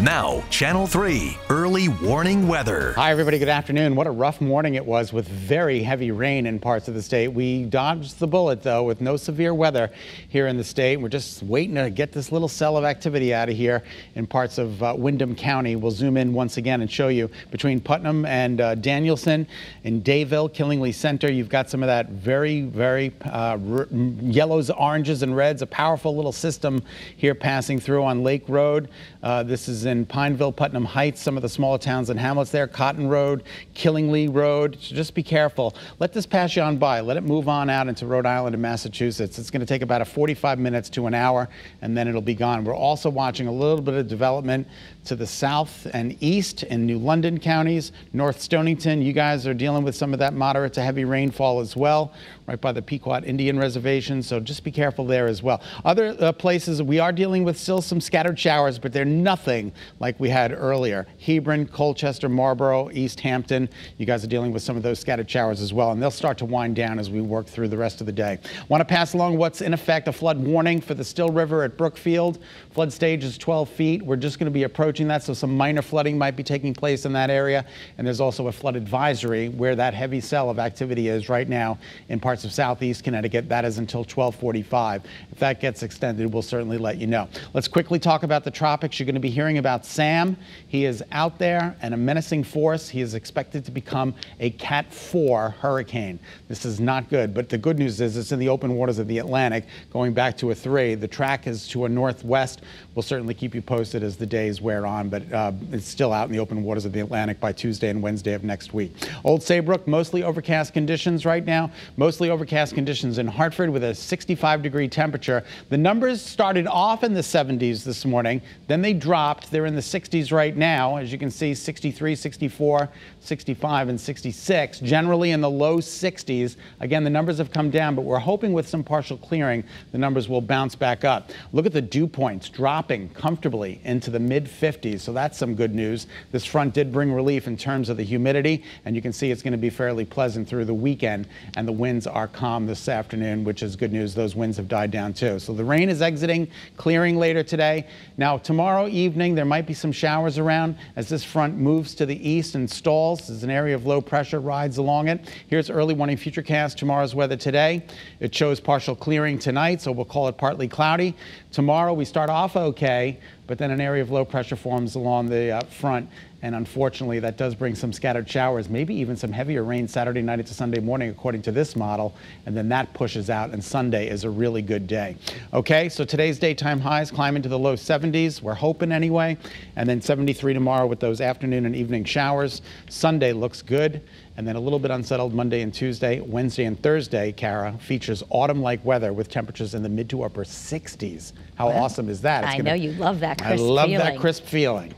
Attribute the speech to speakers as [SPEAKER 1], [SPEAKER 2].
[SPEAKER 1] Now, Channel 3 early warning weather.
[SPEAKER 2] Hi, everybody. Good afternoon. What a rough morning it was with very heavy rain in parts of the state. We dodged the bullet, though, with no severe weather here in the state. We're just waiting to get this little cell of activity out of here in parts of uh, Windham County. We'll zoom in once again and show you between Putnam and uh, Danielson and Dayville, Killingly Center. You've got some of that very, very uh, yellows, oranges, and reds, a powerful little system here passing through on Lake Road. Uh, this is in Pineville, Putnam Heights, some of the smaller towns and hamlets there, Cotton Road, Killingly Road. So just be careful. Let this pass you on by. Let it move on out into Rhode Island and Massachusetts. It's going to take about a 45 minutes to an hour, and then it'll be gone. We're also watching a little bit of development to the south and east in New London counties, North Stonington. You guys are dealing with some of that moderate to heavy rainfall as well, right by the Pequot Indian Reservation. So just be careful there as well. Other uh, places we are dealing with still some scattered showers, but they're nothing like we had earlier. Hebron, Colchester, Marlborough, East Hampton. You guys are dealing with some of those scattered showers as well, and they'll start to wind down as we work through the rest of the day. Want to pass along what's in effect a flood warning for the Still River at Brookfield. Flood stage is 12 feet. We're just going to be approaching that, so some minor flooding might be taking place in that area. And there's also a flood advisory where that heavy cell of activity is right now in parts of southeast Connecticut. That is until 1245. If that gets extended, we'll certainly let you know. Let's quickly talk about the tropics. You're going to be hearing about Sam. He is out there and a menacing force. He is expected to become a Cat 4 hurricane. This is not good, but the good news is it's in the open waters of the Atlantic, going back to a 3. The track is to a northwest. We'll certainly keep you posted as the days wear on, but uh, it's still out in the open waters of the Atlantic by Tuesday and Wednesday of next week. Old Saybrook, mostly overcast conditions right now. Mostly overcast conditions in Hartford with a 65 degree temperature. The numbers started off in the 70s this morning, then they dropped. They're in the 60s right now. As you can see, 63, 64, 65, and 66. Generally in the low 60s. Again, the numbers have come down, but we're hoping with some partial clearing, the numbers will bounce back up. Look at the dew points dropping comfortably into the mid 50s. So that's some good news. This front did bring relief in terms of the humidity, and you can see it's going to be fairly pleasant through the weekend. And the winds are calm this afternoon, which is good news. Those winds have died down too. So the rain is exiting, clearing later today. Now, tomorrow evening, there might be some showers around as this front moves to the east and stalls. There's an area of low pressure rides along it. Here's early morning futurecast. Tomorrow's weather today. It shows partial clearing tonight, so we'll call it partly cloudy. Tomorrow, we start off okay, but then an area of low pressure forms along the uh, front. And unfortunately, that does bring some scattered showers, maybe even some heavier rain Saturday night into Sunday morning, according to this model. And then that pushes out, and Sunday is a really good day. Okay, so today's daytime highs climb into the low 70s. We're hoping anyway. And then 73 tomorrow with those afternoon and evening showers. Sunday looks good. And then a little bit unsettled Monday and Tuesday. Wednesday and Thursday, Kara, features autumn like weather with temperatures in the mid to upper 60s. How well, awesome is that?
[SPEAKER 3] It's I gonna, know you love that crisp
[SPEAKER 2] I love
[SPEAKER 3] feeling.
[SPEAKER 2] that crisp feeling.